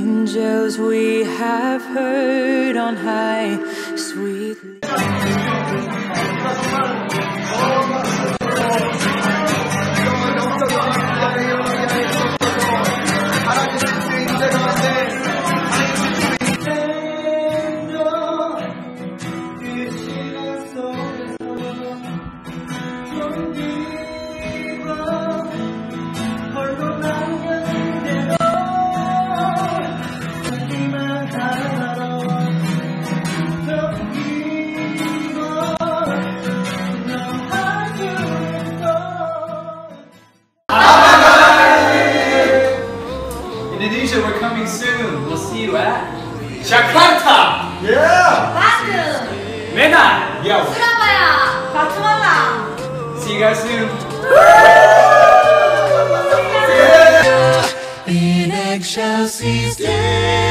angels we have heard on high, sweetly. Indonesia, soon. We'll see you at Jakarta. Yeah. Bandung. Medan. Yo. Surabaya. Guatemala. See you guys soon. In excelsis Dei.